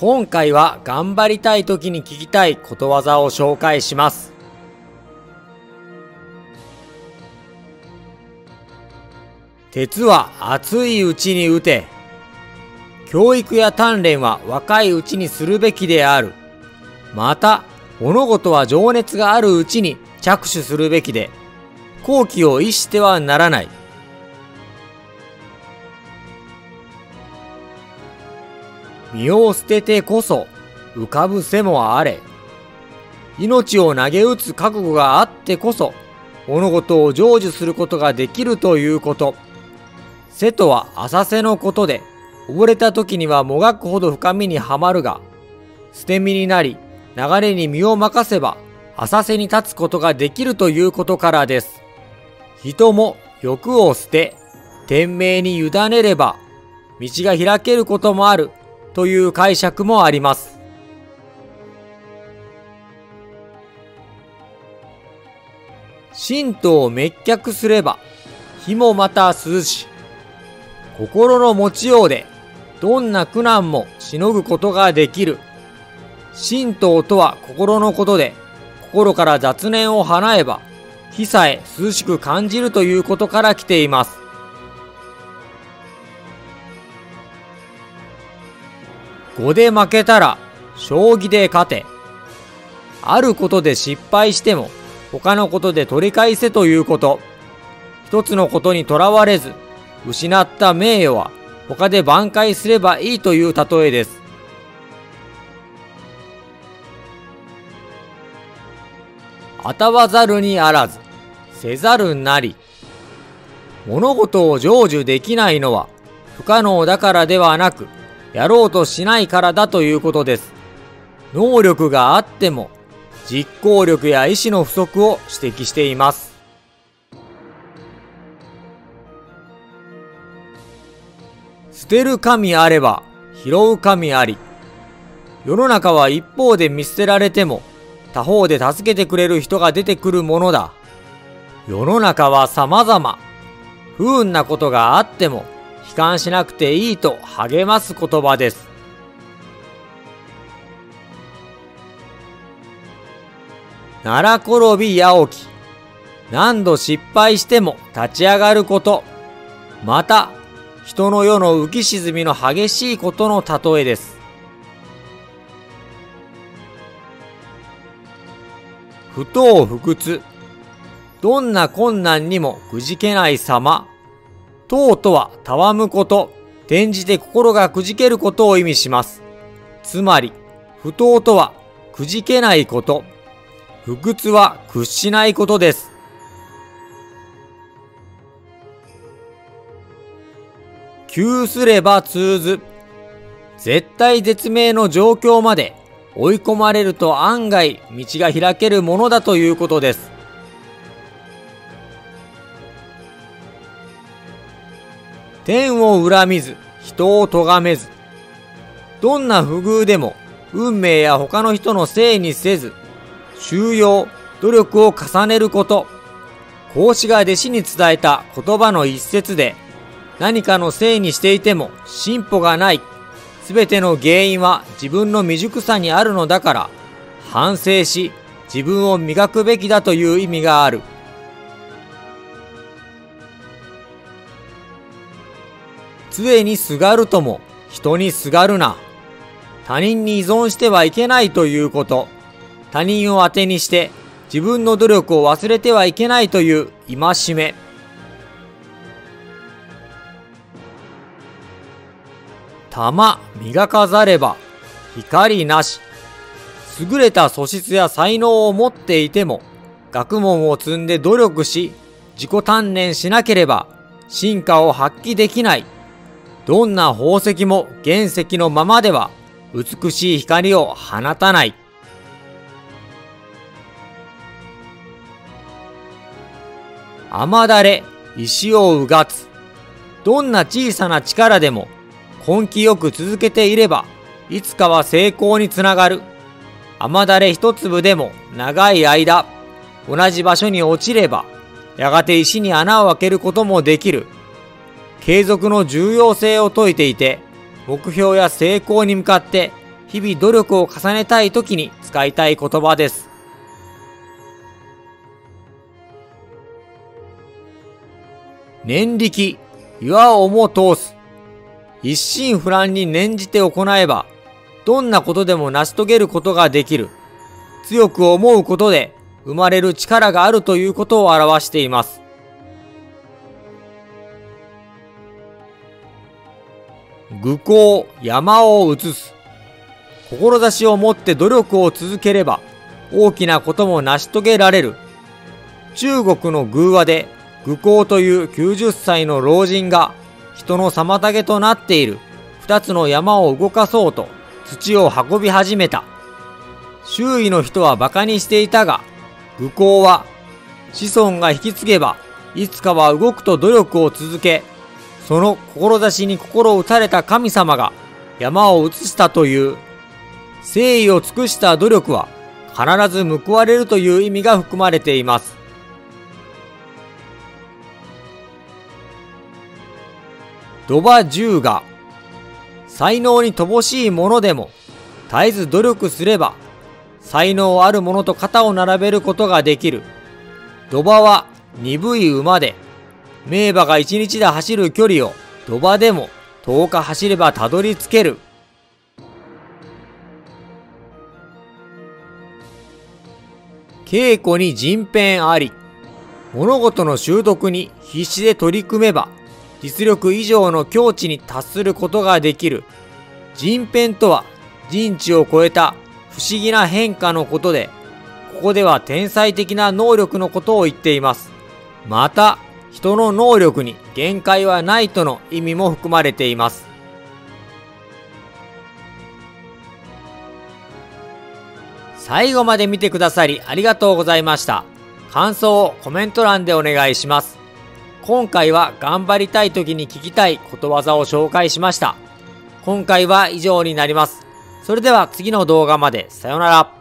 今回は頑張りたい時に聞きたいことわざを紹介します。鉄は熱いうちに打て。教育や鍛錬は若いうちにするべきである。また、物事は情熱があるうちに着手するべきで、好機を逸してはならない。身を捨ててこそ浮かぶ背もあれ。命を投げ打つ覚悟があってこそ物事を成就することができるということ。瀬とは浅瀬のことで、溺れた時にはもがくほど深みにはまるが、捨て身になり、流れに身を任せば、浅瀬に立つことができるということからです。人も欲を捨て、天命に委ねれば、道が開けることもあるという解釈もあります。神道を滅却すれば、火もまた涼し、心の持ちようで、どんな苦難もしのぐことができる。神道とは心のことで、心から雑念を払えば、火さえ涼しく感じるということから来ています。碁で負けたら、将棋で勝て。あることで失敗しても、他のことで取り返せということ。一つのことにとらわれず、失った名誉は他で挽回すればいいという例えです。あたわざるにあらず、せざるなり。物事を成就できないのは不可能だからではなく、やろうとしないからだということです。能力があっても、実行力や意志の不足を指摘しています。捨てる神あれば、拾う神あり。世の中は一方で見捨てられても、他方で助けてくれる人が出てくるものだ。世の中は様々。不運なことがあっても、悲観しなくていいと励ます言葉です。奈良転び八起き。何度失敗しても立ち上がること。また、人の世の浮き沈みの激しいことの例えです。不当不屈。どんな困難にもくじけない様。当とはたわむこと、転じて心がくじけることを意味します。つまり、不当とはくじけないこと、不屈は屈しないことです。急すれば通ず。絶対絶命の状況まで追い込まれると案外道が開けるものだということです。天を恨みず、人を咎めず。どんな不遇でも運命や他の人のせいにせず、収容、努力を重ねること。孔子が弟子に伝えた言葉の一節で、何かのせいにしていても進歩がないすべての原因は自分の未熟さにあるのだから、反省し、自分を磨くべきだという意味がある。杖にすがるとも人にすがるな。他人に依存してはいけないということ。他人を当てにして自分の努力を忘れてはいけないという戒め。玉磨かざれば光なし。優れた素質や才能を持っていても、学問を積んで努力し、自己鍛錬しなければ、進化を発揮できない。どんな宝石も原石のままでは、美しい光を放たない。雨だれ、石をうがつ。どんな小さな力でも根気よく続けていれば、いつかは成功につながる。雨だれ一粒でも長い間、同じ場所に落ちれば、やがて石に穴を開けることもできる。継続の重要性を説いていて、目標や成功に向かって日々努力を重ねたい時に使いたい言葉です。念力、岩をも通す。一心不乱に念じて行えば、どんなことでも成し遂げることができる。強く思うことで生まれる力があるということを表しています。愚行、山を移す。志を持って努力を続ければ、大きなことも成し遂げられる。中国の偶話で、愚行という90歳の老人が、人の妨げとなっている二つの山を動かそうと、土を運び始めた。周囲の人は馬鹿にしていたが、愚行は、子孫が引き継げば、いつかは動くと努力を続け、その志に心打たれた神様が山を移したという、誠意を尽くした努力は必ず報われるという意味が含まれています。ドバ十が、才能に乏しいものでも、絶えず努力すれば、才能ある者と肩を並べることができる。ドバは鈍い馬で、名馬が1日で走る距離を土場でも10日走ればたどり着ける。稽古に人偏あり。物事の習得に必死で取り組めば、実力以上の境地に達することができる。人偏とは人知を超えた不思議な変化のことで、ここでは天才的な能力のことを言っています。また、人の能力に限界はないとの意味も含まれています。最後まで見てくださりありがとうございました。感想をコメント欄でお願いします。今回は頑張りたい時に聞きたいことわざを紹介しました。今回は以上になります。それでは次の動画までさようなら。